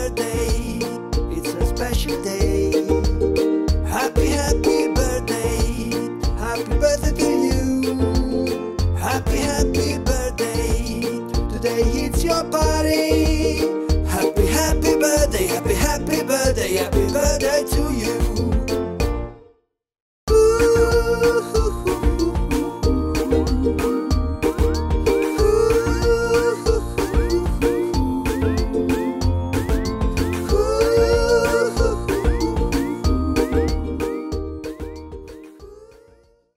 birthday. It's a special day. Happy, happy birthday. Happy birthday to you. Happy, happy birthday. Today it's your party. Happy, happy birthday. Happy, happy birthday. Happy birthday.